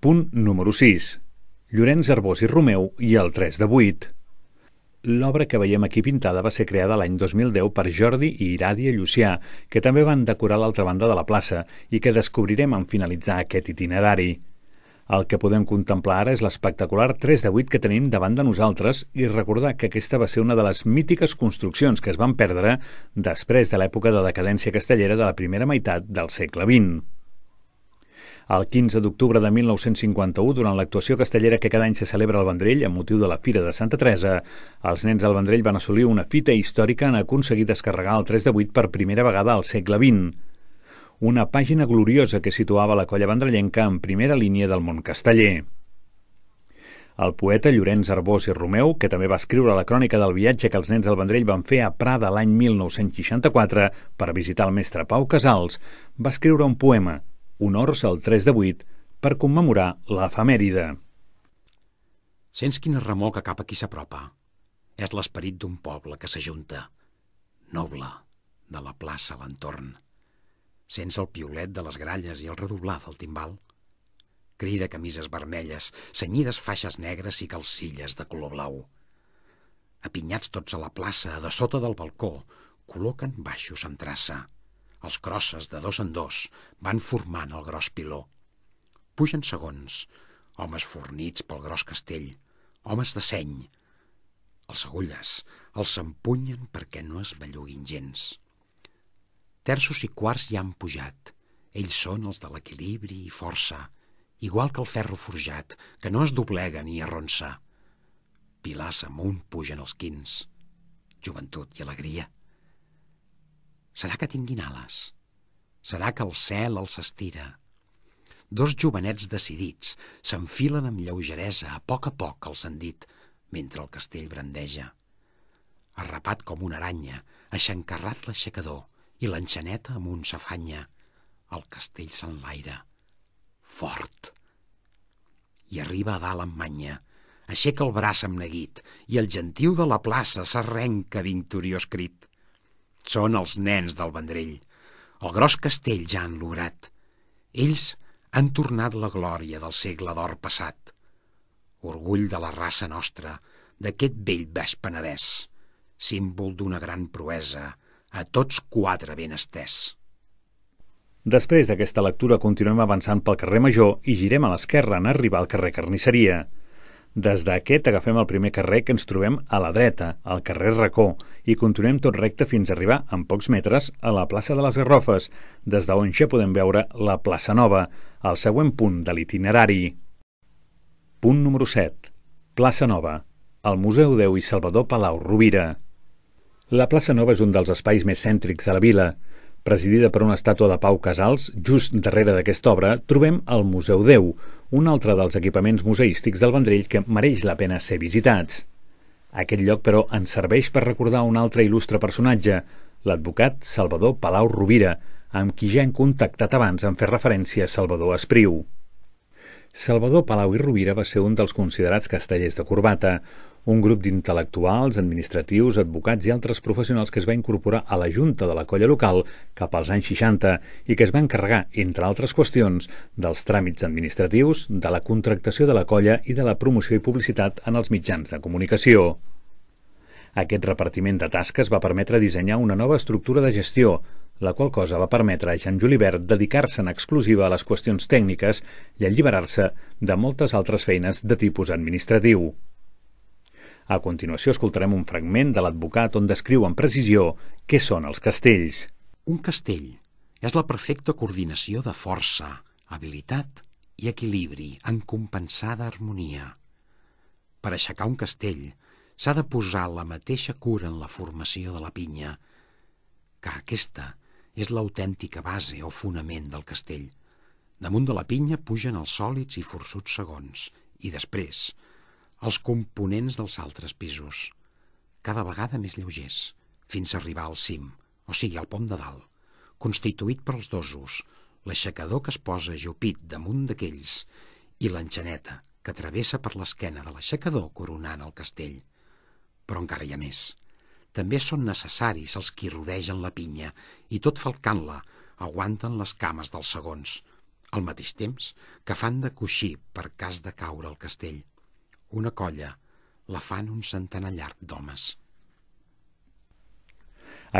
Punt número 6. Llorenç Arbós i Romeu i el 3 de 8. L'obra que veiem aquí pintada va ser creada l'any 2010 per Jordi i Iràdia Llucià, que també van decorar l'altra banda de la plaça i que descobrirem en finalitzar aquest itinerari. El que podem contemplar ara és l'espectacular 3 de 8 que tenim davant de nosaltres i recordar que aquesta va ser una de les mítiques construccions que es van perdre després de l'època de decadència castellera de la primera meitat del segle XX. El 15 d'octubre de 1951, durant l'actuació castellera que cada any se celebra al Vendrell amb motiu de la Fira de Santa Teresa, els nens del Vendrell van assolir una fita històrica en aconseguir descarregar el 3 de 8 per primera vegada al segle XX. Una pàgina gloriosa que situava la colla vendrellenca en primera línia del món casteller. El poeta Llorenç Arbós i Romeu, que també va escriure la crònica del viatge que els nens del Vendrell van fer a Prada l'any 1964 per visitar el mestre Pau Casals, va escriure un poema, honors al 3 de 8 per commemorar l'efemèride. Sents quina remor que cap a qui s'apropa? És l'esperit d'un poble que s'ajunta, noble, de la plaça a l'entorn. Sents el piolet de les gralles i el redoblar del timbal? Crida camises vermelles, senyides faixes negres i calcilles de color blau. Apinyats tots a la plaça, de sota del balcó, col·loquen baixos en traça els crosses, de dos en dos, van formant el gros piló. Pugen segons, homes fornits pel gros castell, homes de seny. Els agulles els empunyen perquè no es belluguin gens. Terços i quarts ja han pujat. Ells són els de l'equilibri i força, igual que el ferro forjat, que no es doblega ni arronsa. Pilars amunt pugen els quins. Joventut i alegria. Serà que tinguin ales? Serà que el cel els estira? Dos jovenets decidits s'enfilen amb lleugeresa a poc a poc els han dit, mentre el castell brandeja. Arrapat com una aranya, aixancarrat l'aixecador i l'enxaneta amb un s'afanya. El castell s'enlaira. Fort. I arriba a dalt amb manya, aixeca el braç amb neguit i el gentiu de la plaça s'arrenca victoriós crit. Són els nens del Vendrell. El gros castell ja han lograt. Ells han tornat la glòria del segle d'or passat. Orgull de la raça nostra, d'aquest vell baix penedès, símbol d'una gran proesa, a tots quatre ben estès. Després d'aquesta lectura continuem avançant pel carrer Major i girem a l'esquerra en arribar al carrer Carnisseria. Des d'aquest agafem el primer carrer que ens trobem a la dreta, al carrer Racó, i continuem tot recte fins a arribar, en pocs metres, a la plaça de les Garrofes, des d'on ja podem veure la plaça Nova, el següent punt de l'itinerari. Punt número 7. Plaça Nova. El Museu Déu i Salvador Palau Rovira. La plaça Nova és un dels espais més cèntrics de la vila, Presidida per una estàtua de Pau Casals, just darrere d'aquesta obra trobem el Museu Déu, un altre dels equipaments museístics del Vendrell que mereix la pena ser visitats. Aquest lloc, però, ens serveix per recordar un altre il·lustre personatge, l'advocat Salvador Palau Rovira, amb qui ja hem contactat abans en fer referència a Salvador Espriu. Salvador Palau i Rovira va ser un dels considerats castellers de corbata, un grup d'intel·lectuals, administratius, advocats i altres professionals que es va incorporar a la Junta de la colla local cap als anys 60 i que es va encarregar, entre altres qüestions, dels tràmits administratius, de la contractació de la colla i de la promoció i publicitat en els mitjans de comunicació. Aquest repartiment de tasques va permetre dissenyar una nova estructura de gestió, la qual cosa va permetre a Jean Julibert dedicar-se en exclusiva a les qüestions tècniques i alliberar-se de moltes altres feines de tipus administratiu. A continuació escoltarem un fragment de l'advocat on descriu amb precisió què són els castells. Un castell és la perfecta coordinació de força, habilitat i equilibri en compensada harmonia. Per aixecar un castell s'ha de posar la mateixa cura en la formació de la pinya, que aquesta és l'autèntica base o fonament del castell. Damunt de la pinya pugen els sòlids i forçuts segons, i després, els components dels altres pisos, cada vegada més lleugers, fins a arribar al cim, o sigui, al pom de dalt, constituït per els dosos, l'aixecador que es posa jupit damunt d'aquells i l'enxaneta que travessa per l'esquena de l'aixecador coronant el castell. Però encara hi ha més. També són necessaris els qui rodegen la pinya i tot falcant-la aguanten les cames dels segons, al mateix temps que fan de coixí per cas de caure al castell. Una colla la fan un centenar llarg d'homes.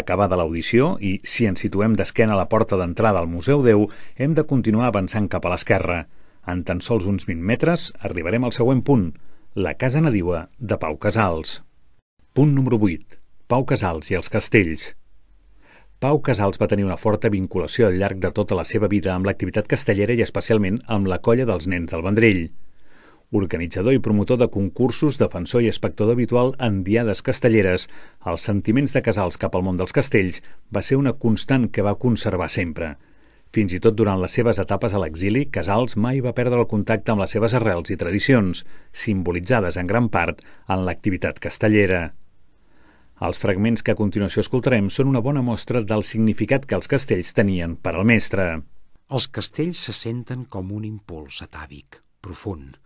Acabada l'audició i, si ens situem d'esquena a la porta d'entrada al Museu Déu, hem de continuar avançant cap a l'esquerra. En tan sols uns 20 metres arribarem al següent punt, la Casa Nadiua de Pau Casals. Punt número 8. Pau Casals i els castells. Pau Casals va tenir una forta vinculació al llarg de tota la seva vida amb l'activitat castellera i especialment amb la colla dels nens del Vendrell. Organitzador i promotor de concursos, defensor i espectador habitual en diades castelleres, els sentiments de Casals cap al món dels castells va ser una constant que va conservar sempre. Fins i tot durant les seves etapes a l'exili, Casals mai va perdre el contacte amb les seves arrels i tradicions, simbolitzades en gran part en l'activitat castellera. Els fragments que a continuació escoltarem són una bona mostra del significat que els castells tenien per al mestre. Els castells se senten com un impuls atàvic, profund,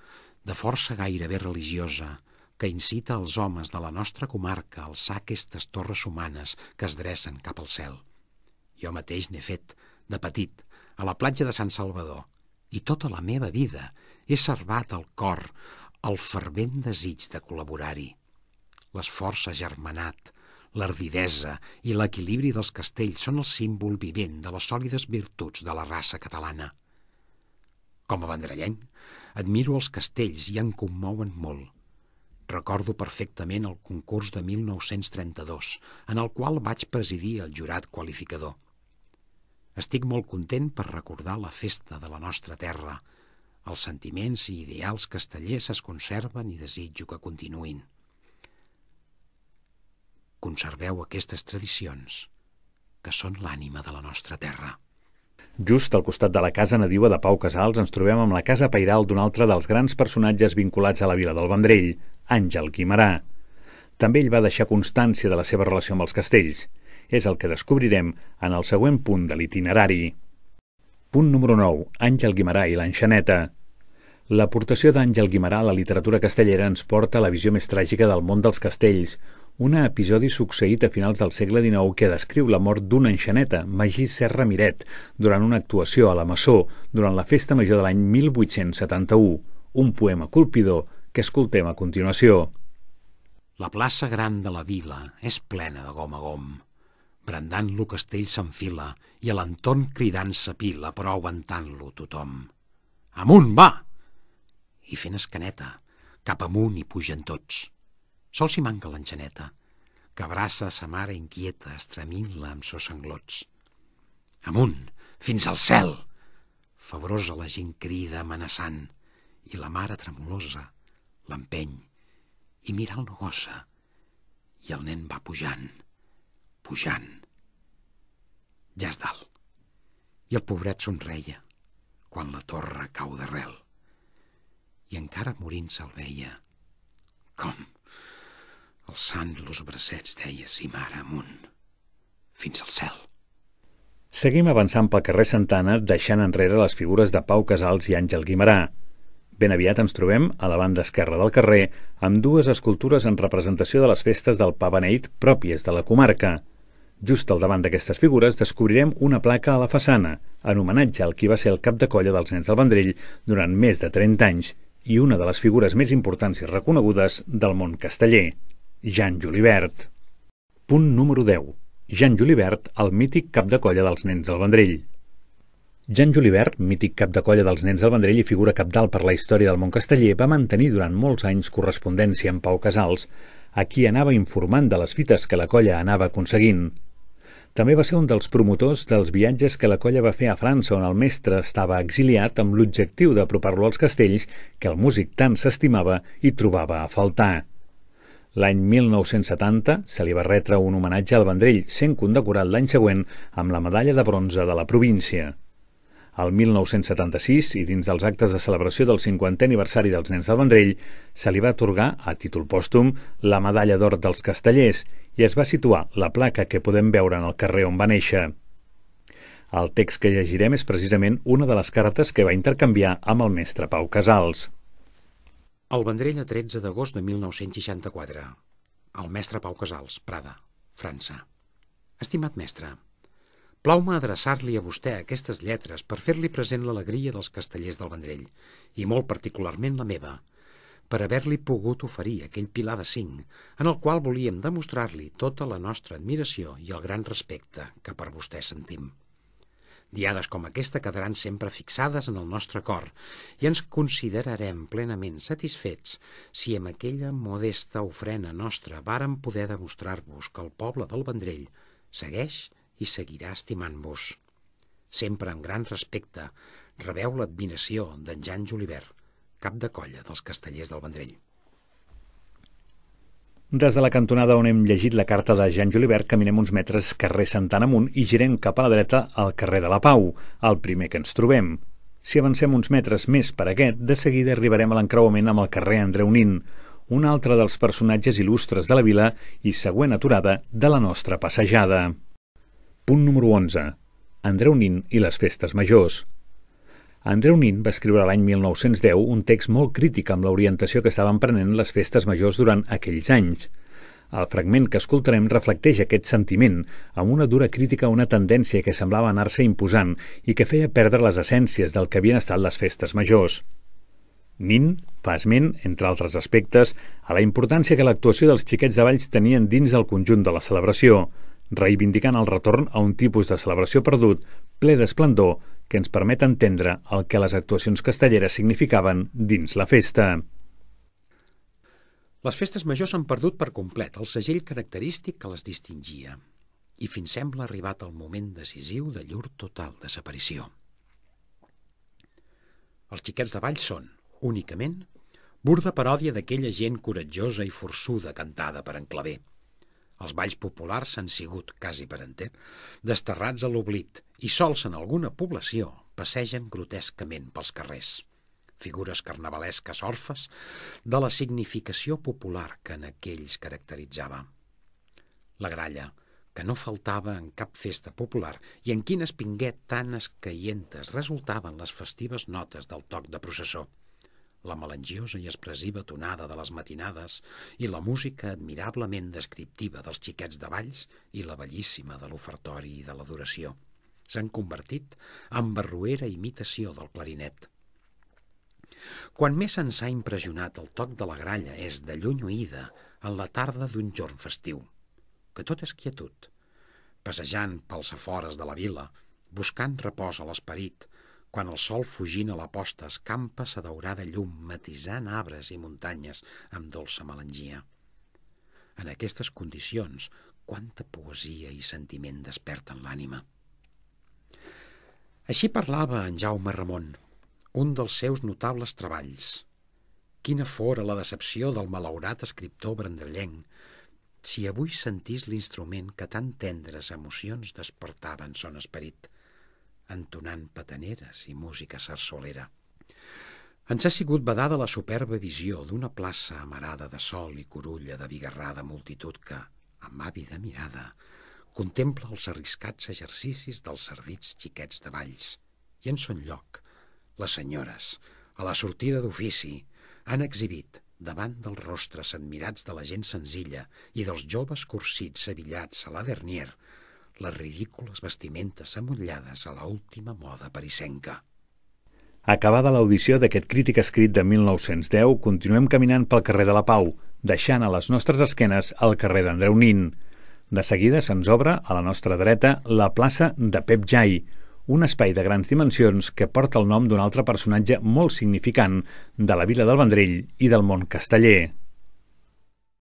de força gairebé religiosa, que incita els homes de la nostra comarca a alçar aquestes torres humanes que es dressen cap al cel. Jo mateix n'he fet, de petit, a la platja de Sant Salvador, i tota la meva vida he servat al cor el fervent desig de col·laborar-hi. L'esforç germanat, l'ardidesa i l'equilibri dels castells són el símbol vivent de les sòlides virtuts de la raça catalana. Com a vendrellenc, Admiro els castells i em commouen molt. Recordo perfectament el concurs de 1932, en el qual vaig presidir el jurat qualificador. Estic molt content per recordar la festa de la nostra terra. Els sentiments i ideals castellers es conserven i desitjo que continuïn. Conserveu aquestes tradicions, que són l'ànima de la nostra terra. Just al costat de la casa nadiua de Pau Casals ens trobem amb la casa pairal d'un altre dels grans personatges vinculats a la vila del Vendrell, Àngel Guimarà. També ell va deixar constància de la seva relació amb els castells. És el que descobrirem en el següent punt de l'itinerari. Punt número 9. Àngel Guimarà i l'enxaneta. L'aportació d'Àngel Guimarà a la literatura castellera ens porta a la visió més tràgica del món dels castells, un episodi succeït a finals del segle XIX que descriu la mort d'una enxaneta, Magí Serra Miret, durant una actuació a la Massó durant la festa major de l'any 1871, un poema colpidor que escoltem a continuació. La plaça gran de la vila és plena de gom a gom. Brandant-lo castell s'enfila i a l'entorn cridant s'apila, però aguantant-lo tothom. Amunt, va! I fent escaneta, cap amunt hi pugen tots Sol s'hi manca l'enxaneta, que abraça sa mare inquieta, estremint-la amb sos sanglots. Amunt, fins al cel! Febrosa la gent crida amenaçant, i la mare tremolosa l'empeny, i mira no gossa, i el nen va pujant, pujant. Ja és dalt. I el pobret somreia, quan la torre cau d'arrel. I encara morint se'l veia. Com? Alçant los bracets, deia, si mare amunt, fins al cel. Seguim avançant pel carrer Santana, deixant enrere les figures de Pau Casals i Àngel Guimarà. Ben aviat ens trobem, a la banda esquerra del carrer, amb dues escultures en representació de les festes del Pa pròpies de la comarca. Just al davant d'aquestes figures descobrirem una placa a la façana, en homenatge al qui va ser el cap de colla dels nens del Vendrell durant més de 30 anys i una de les figures més importants i reconegudes del món casteller. Jan Julibert. Punt número 10. Jan Julibert, el mític cap de colla dels nens del Vendrell. Jan Julibert, mític cap de colla dels nens del Vendrell i figura capdalt per la història del món casteller, va mantenir durant molts anys correspondència amb Pau Casals, a qui anava informant de les fites que la colla anava aconseguint. També va ser un dels promotors dels viatges que la colla va fer a França, on el mestre estava exiliat amb l'objectiu d'apropar-lo als castells que el músic tant s'estimava i trobava a faltar. L'any 1970 se li va retre un homenatge al Vendrell, sent condecorat l'any següent amb la medalla de bronze de la província. El 1976, i dins dels actes de celebració del 50è aniversari dels nens del Vendrell, se li va atorgar, a títol pòstum, la medalla d'or dels castellers i es va situar la placa que podem veure en el carrer on va néixer. El text que llegirem és precisament una de les cartes que va intercanviar amb el mestre Pau Casals. El Vendrell a 13 d'agost de 1964. El mestre Pau Casals, Prada, França. Estimat mestre, Plau-me adreçar-li a vostè aquestes lletres per fer-li present l'alegria dels castellers del Vendrell, i molt particularment la meva, per haver-li pogut oferir aquell pilar de cinc, en el qual volíem demostrar-li tota la nostra admiració i el gran respecte que per vostè sentim. Diades com aquesta quedaran sempre fixades en el nostre cor i ens considerarem plenament satisfets si amb aquella modesta ofrena nostra vàrem poder demostrar-vos que el poble del Vendrell segueix i seguirà estimant-vos. Sempre amb gran respecte rebeu l'admiració d'en Jan Julivert, cap de colla dels castellers del Vendrell. Des de la cantonada on hem llegit la carta de Jean Julibert, caminem uns metres carrer Santant amunt i girem cap a la dreta al carrer de la Pau, el primer que ens trobem. Si avancem uns metres més per aquest, de seguida arribarem a l'encreuament amb el carrer Andreu Nin, un altre dels personatges il·lustres de la vila i següent aturada de la nostra passejada. Punt número 11. Andreu Nin i les festes majors. Andreu Nin va escriure l'any 1910 un text molt crític amb l'orientació que estaven prenent les festes majors durant aquells anys. El fragment que escoltarem reflecteix aquest sentiment, amb una dura crítica a una tendència que semblava anar-se imposant i que feia perdre les essències del que havien estat les festes majors. Nin fa esment, entre altres aspectes, a la importància que l'actuació dels xiquets de Valls tenien dins del conjunt de la celebració, reivindicant el retorn a un tipus de celebració perdut, ple d'esplendor, que ens permet entendre el que les actuacions castelleres significaven dins la festa. Les festes majors han perdut per complet el segell característic que les distingia i fins sembla arribat el moment decisiu de llur total desaparició. Els xiquets de ball són, únicament, burda paròdia d'aquella gent coratjosa i forçuda cantada per en Clavé, els balls populars s'han sigut, quasi per enter, desterrats a l'oblit i sols en alguna població passegen grotescament pels carrers. Figures carnavalesques orfes de la significació popular que en aquells caracteritzava. La gralla, que no faltava en cap festa popular i en quines pinguet tan escaientes resultaven les festives notes del toc de processó la melangiosa i expressiva tonada de les matinades i la música admirablement descriptiva dels xiquets de valls i la bellíssima de l'ofertori i de l'adoració. S'han convertit en barruera imitació del clarinet. Quan més ens ha impressionat el toc de la gralla és de lluny oïda en la tarda d'un jorn festiu, que tot és quietud, passejant pels afores de la vila, buscant repòs a l'esperit, quan el sol fugint a la posta escampa sa daurada llum, matisant arbres i muntanyes amb dolça melangia. En aquestes condicions, quanta poesia i sentiment desperten l'ànima. Així parlava en Jaume Ramon, un dels seus notables treballs. Quina fora la decepció del malaurat escriptor brandrellenc si avui sentís l'instrument que tan tendres emocions despertava en son esperit, entonant pataneres i música sarsolera. Ens ha sigut vedada la superba visió d'una plaça amarada de sol i corulla de bigarrada multitud que, amb àvida mirada, contempla els arriscats exercicis dels cerdits xiquets de valls i en son lloc, les senyores, a la sortida d'ofici, han exhibit, davant dels rostres admirats de la gent senzilla i dels joves cursits sevillats a la Dernier, les ridícules vestimentes amotllades a la última moda parisenca. Acabada l'audició d'aquest crític escrit de 1910, continuem caminant pel carrer de la Pau, deixant a les nostres esquenes el carrer d'Andreu Nin. De seguida se'ns obre, a la nostra dreta, la plaça de Pep Jai, un espai de grans dimensions que porta el nom d'un altre personatge molt significant de la vila del Vendrell i del món casteller,